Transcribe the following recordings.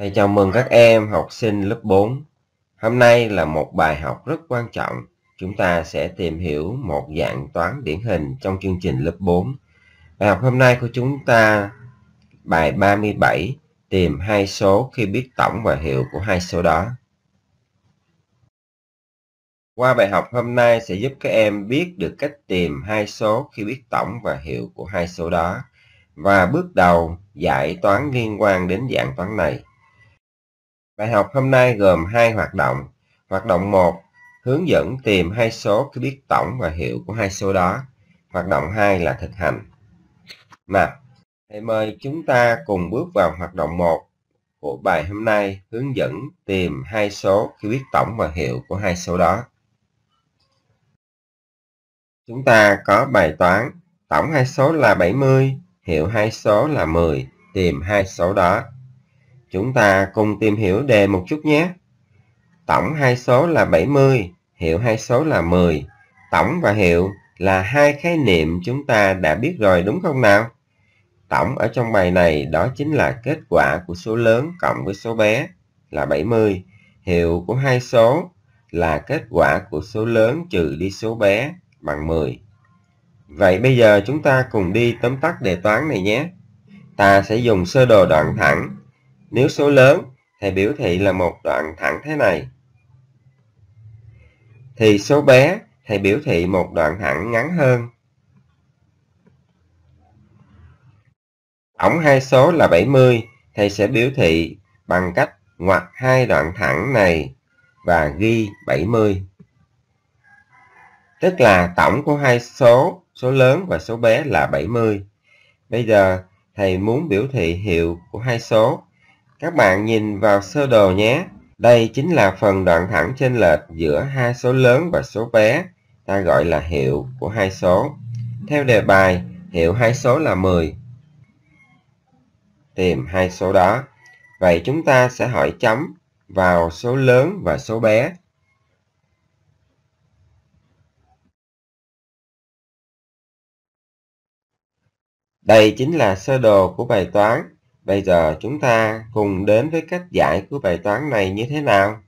Thầy chào mừng các em học sinh lớp 4. Hôm nay là một bài học rất quan trọng. Chúng ta sẽ tìm hiểu một dạng toán điển hình trong chương trình lớp 4. Bài học hôm nay của chúng ta, bài 37 tìm hai số khi biết tổng và hiệu của hai số đó. Qua bài học hôm nay sẽ giúp các em biết được cách tìm hai số khi biết tổng và hiệu của hai số đó. Và bước đầu giải toán liên quan đến dạng toán này. Bài học hôm nay gồm hai hoạt động. Hoạt động 1 hướng dẫn tìm hai số khi biết tổng và hiệu của hai số đó. Hoạt động 2 là thực hành. Nào, thầy mời chúng ta cùng bước vào hoạt động 1 của bài hôm nay hướng dẫn tìm hai số khi biết tổng và hiệu của hai số đó. Chúng ta có bài toán tổng hai số là 70, hiệu hai số là 10, tìm hai số đó. Chúng ta cùng tìm hiểu đề một chút nhé. Tổng hai số là 70, hiệu hai số là 10. Tổng và hiệu là hai khái niệm chúng ta đã biết rồi đúng không nào? Tổng ở trong bài này đó chính là kết quả của số lớn cộng với số bé là 70. Hiệu của hai số là kết quả của số lớn trừ đi số bé bằng 10. Vậy bây giờ chúng ta cùng đi tóm tắt đề toán này nhé. Ta sẽ dùng sơ đồ đoạn thẳng nếu số lớn thì biểu thị là một đoạn thẳng thế này. Thì số bé thì biểu thị một đoạn thẳng ngắn hơn. Tổng hai số là 70, thầy sẽ biểu thị bằng cách ngoặt hai đoạn thẳng này và ghi 70. Tức là tổng của hai số, số lớn và số bé là 70. Bây giờ thầy muốn biểu thị hiệu của hai số các bạn nhìn vào sơ đồ nhé. Đây chính là phần đoạn thẳng chênh lệch giữa hai số lớn và số bé, ta gọi là hiệu của hai số. Theo đề bài, hiệu hai số là 10. Tìm hai số đó. Vậy chúng ta sẽ hỏi chấm vào số lớn và số bé. Đây chính là sơ đồ của bài toán Bây giờ chúng ta cùng đến với cách giải của bài toán này như thế nào?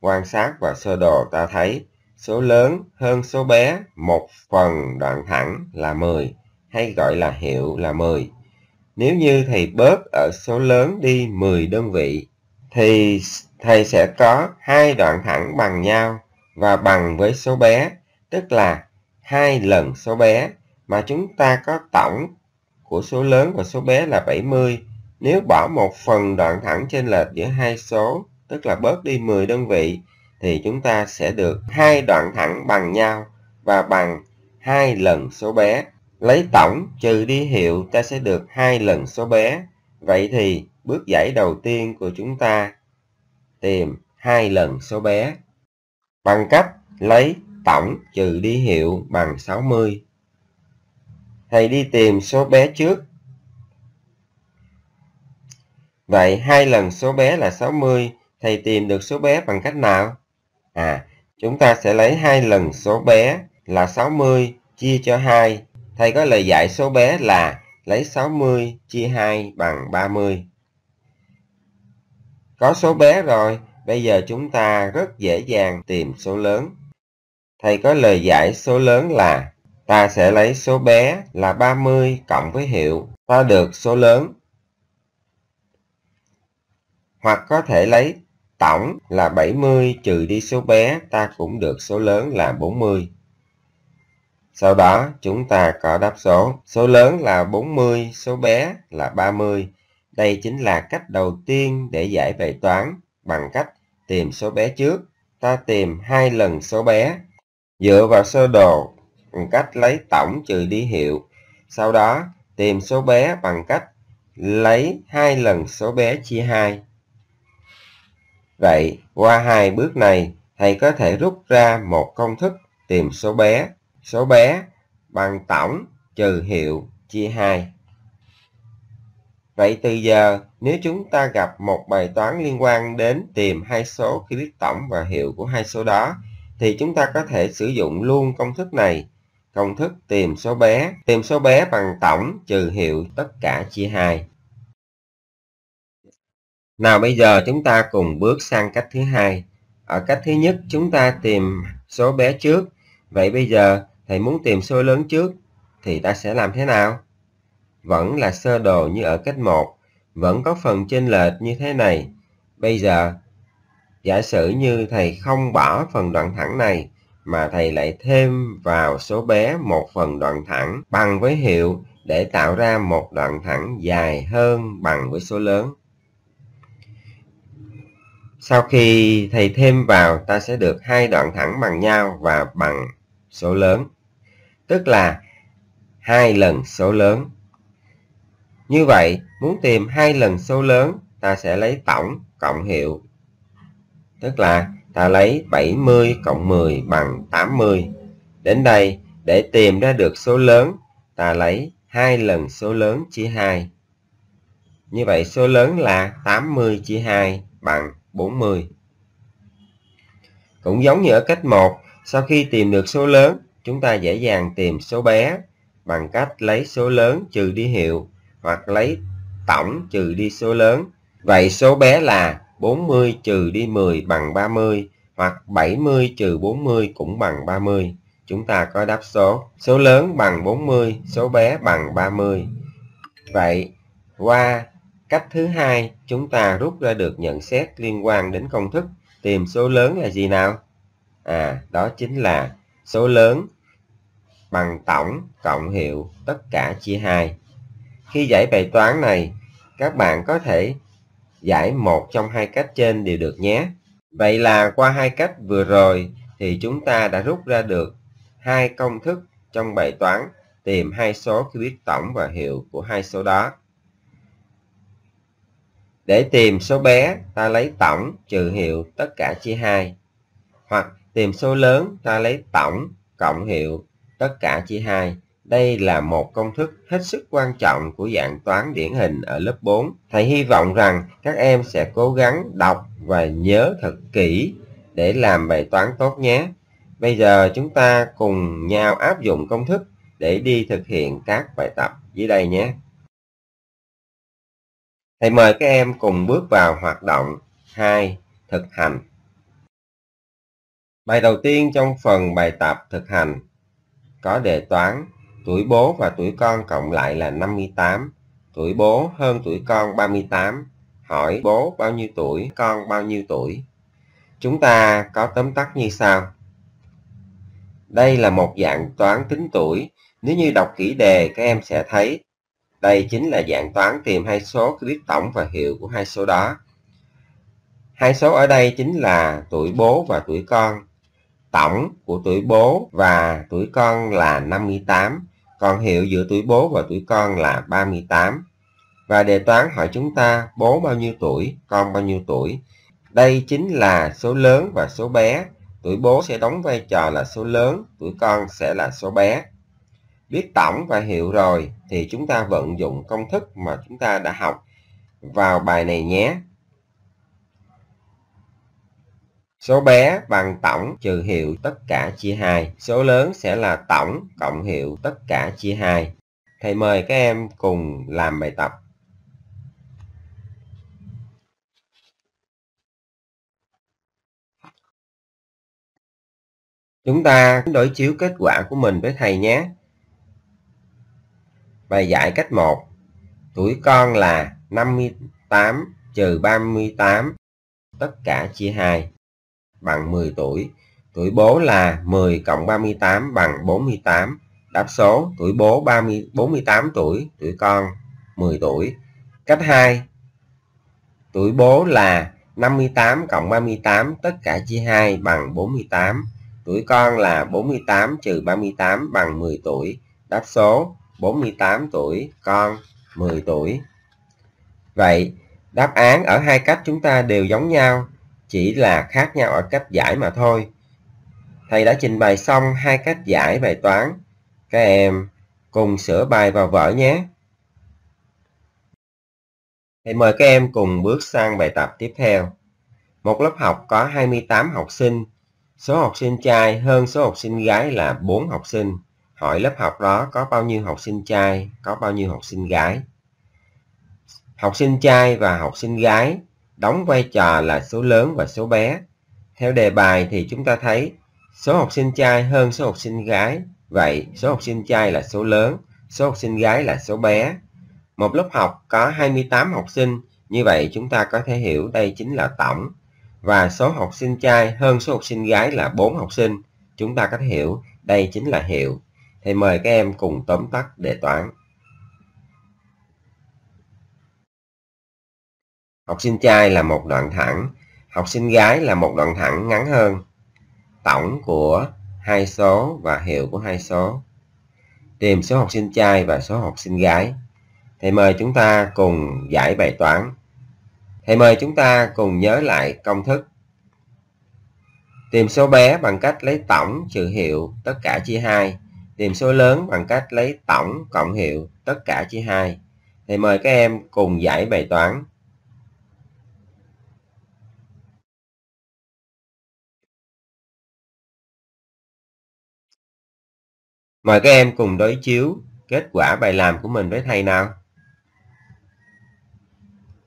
Quan sát và sơ đồ ta thấy số lớn hơn số bé một phần đoạn thẳng là 10 hay gọi là hiệu là 10. Nếu như thầy bớt ở số lớn đi 10 đơn vị thì thầy sẽ có hai đoạn thẳng bằng nhau và bằng với số bé, tức là hai lần số bé mà chúng ta có tổng của số lớn và số bé là 70 nếu bỏ một phần đoạn thẳng trên lệch giữa hai số, tức là bớt đi 10 đơn vị, thì chúng ta sẽ được hai đoạn thẳng bằng nhau và bằng hai lần số bé. Lấy tổng trừ đi hiệu ta sẽ được hai lần số bé. Vậy thì bước giải đầu tiên của chúng ta tìm hai lần số bé bằng cách lấy tổng trừ đi hiệu bằng 60. Thầy đi tìm số bé trước Vậy hai lần số bé là 60, thầy tìm được số bé bằng cách nào? À, chúng ta sẽ lấy hai lần số bé là 60 chia cho 2. Thầy có lời giải số bé là lấy 60 chia 2 bằng 30. Có số bé rồi, bây giờ chúng ta rất dễ dàng tìm số lớn. Thầy có lời giải số lớn là ta sẽ lấy số bé là 30 cộng với hiệu, ta được số lớn hoặc có thể lấy tổng là 70 trừ đi số bé ta cũng được số lớn là 40. Sau đó chúng ta có đáp số. Số lớn là 40, số bé là 30. Đây chính là cách đầu tiên để giải bài toán bằng cách tìm số bé trước. Ta tìm hai lần số bé. Dựa vào sơ đồ bằng cách lấy tổng trừ đi hiệu. Sau đó tìm số bé bằng cách lấy hai lần số bé chia 2. Vậy, qua hai bước này, thầy có thể rút ra một công thức tìm số bé. Số bé bằng tổng trừ hiệu chia 2. Vậy từ giờ, nếu chúng ta gặp một bài toán liên quan đến tìm hai số khi biết tổng và hiệu của hai số đó, thì chúng ta có thể sử dụng luôn công thức này. Công thức tìm số bé, tìm số bé bằng tổng trừ hiệu tất cả chia 2. Nào bây giờ chúng ta cùng bước sang cách thứ hai. Ở cách thứ nhất chúng ta tìm số bé trước. Vậy bây giờ thầy muốn tìm số lớn trước thì ta sẽ làm thế nào? Vẫn là sơ đồ như ở cách 1, vẫn có phần chênh lệch như thế này. Bây giờ giả sử như thầy không bỏ phần đoạn thẳng này mà thầy lại thêm vào số bé một phần đoạn thẳng bằng với hiệu để tạo ra một đoạn thẳng dài hơn bằng với số lớn. Sau khi thầy thêm vào, ta sẽ được hai đoạn thẳng bằng nhau và bằng số lớn. Tức là hai lần số lớn. Như vậy, muốn tìm hai lần số lớn, ta sẽ lấy tổng cộng hiệu. Tức là ta lấy 70 cộng 10 bằng 80. Đến đây, để tìm ra được số lớn, ta lấy hai lần số lớn chia 2. Như vậy số lớn là 80 chia 2 bằng 40. Cũng giống như ở cách 1, sau khi tìm được số lớn, chúng ta dễ dàng tìm số bé bằng cách lấy số lớn trừ đi hiệu hoặc lấy tổng trừ đi số lớn. Vậy số bé là 40 trừ đi 10 bằng 30 hoặc 70 trừ 40 cũng bằng 30. Chúng ta có đáp số. Số lớn bằng 40, số bé bằng 30. Vậy qua cách thứ hai chúng ta rút ra được nhận xét liên quan đến công thức tìm số lớn là gì nào? À, đó chính là số lớn bằng tổng cộng hiệu tất cả chia 2. Khi giải bài toán này, các bạn có thể giải một trong hai cách trên đều được nhé. Vậy là qua hai cách vừa rồi thì chúng ta đã rút ra được hai công thức trong bài toán tìm hai số khi biết tổng và hiệu của hai số đó. Để tìm số bé, ta lấy tổng trừ hiệu tất cả chia 2. Hoặc tìm số lớn, ta lấy tổng cộng hiệu tất cả chia 2. Đây là một công thức hết sức quan trọng của dạng toán điển hình ở lớp 4. Thầy hy vọng rằng các em sẽ cố gắng đọc và nhớ thật kỹ để làm bài toán tốt nhé. Bây giờ chúng ta cùng nhau áp dụng công thức để đi thực hiện các bài tập dưới đây nhé. Thầy mời các em cùng bước vào hoạt động 2. Thực hành. Bài đầu tiên trong phần bài tập thực hành có đề toán tuổi bố và tuổi con cộng lại là 58. Tuổi bố hơn tuổi con 38. Hỏi bố bao nhiêu tuổi, con bao nhiêu tuổi. Chúng ta có tóm tắt như sau. Đây là một dạng toán tính tuổi. Nếu như đọc kỹ đề, các em sẽ thấy đây chính là dạng toán tìm hai số khi biết tổng và hiệu của hai số đó. Hai số ở đây chính là tuổi bố và tuổi con. Tổng của tuổi bố và tuổi con là 58, còn hiệu giữa tuổi bố và tuổi con là 38. Và đề toán hỏi chúng ta bố bao nhiêu tuổi, con bao nhiêu tuổi. Đây chính là số lớn và số bé. Tuổi bố sẽ đóng vai trò là số lớn, tuổi con sẽ là số bé. Biết tổng và hiệu rồi thì chúng ta vận dụng công thức mà chúng ta đã học vào bài này nhé. Số bé bằng tổng trừ hiệu tất cả chia 2. Số lớn sẽ là tổng cộng hiệu tất cả chia 2. Thầy mời các em cùng làm bài tập. Chúng ta đối chiếu kết quả của mình với thầy nhé. Bài giải cách 1. Tuổi con là 58 trừ 38 tất cả chia 2 bằng 10 tuổi. Tuổi bố là 10 cộng 38 bằng 48. Đáp số tuổi bố 30, 48 tuổi, tuổi con 10 tuổi. Cách 2. Tuổi bố là 58 cộng 38 tất cả chia 2 bằng 48. Tuổi con là 48 trừ 38 bằng 10 tuổi. Đáp số 48 tuổi, con 10 tuổi. Vậy, đáp án ở hai cách chúng ta đều giống nhau, chỉ là khác nhau ở cách giải mà thôi. Thầy đã trình bày xong hai cách giải bài toán. Các em cùng sửa bài vào vở nhé. Thầy mời các em cùng bước sang bài tập tiếp theo. Một lớp học có 28 học sinh. Số học sinh trai hơn số học sinh gái là 4 học sinh hỏi lớp học đó có bao nhiêu học sinh trai, có bao nhiêu học sinh gái. Học sinh trai và học sinh gái đóng vai trò là số lớn và số bé. Theo đề bài thì chúng ta thấy số học sinh trai hơn số học sinh gái. Vậy số học sinh trai là số lớn, số học sinh gái là số bé. Một lớp học có 28 học sinh, như vậy chúng ta có thể hiểu đây chính là tổng. Và số học sinh trai hơn số học sinh gái là 4 học sinh, chúng ta có thể hiểu đây chính là hiệu. Thì mời các em cùng tóm tắt đề toán. Học sinh trai là một đoạn thẳng, học sinh gái là một đoạn thẳng ngắn hơn. Tổng của hai số và hiệu của hai số. Tìm số học sinh trai và số học sinh gái. Thầy mời chúng ta cùng giải bài toán. Thầy mời chúng ta cùng nhớ lại công thức. Tìm số bé bằng cách lấy tổng trừ hiệu tất cả chia 2. Tìm số lớn bằng cách lấy tổng cộng hiệu tất cả chia 2. Thì mời các em cùng giải bài toán. Mời các em cùng đối chiếu kết quả bài làm của mình với thầy nào.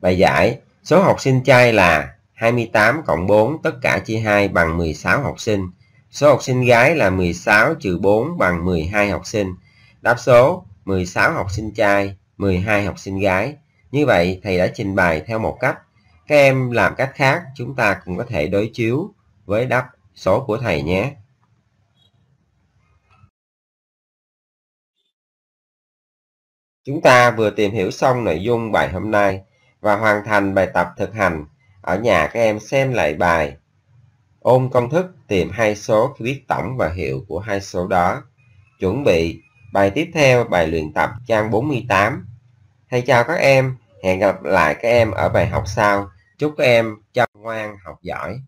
Bài giải, số học sinh trai là 28 cộng 4 tất cả chia 2 bằng 16 học sinh. Số học sinh gái là 16 trừ 4 bằng 12 học sinh. Đáp số 16 học sinh trai, 12 học sinh gái. Như vậy thầy đã trình bày theo một cách. Các em làm cách khác chúng ta cũng có thể đối chiếu với đáp số của thầy nhé. Chúng ta vừa tìm hiểu xong nội dung bài hôm nay và hoàn thành bài tập thực hành. Ở nhà các em xem lại bài. Ôn công thức tìm hai số khi biết tổng và hiệu của hai số đó. Chuẩn bị bài tiếp theo bài luyện tập trang 48. Thầy chào các em, hẹn gặp lại các em ở bài học sau. Chúc các em chăm ngoan học giỏi.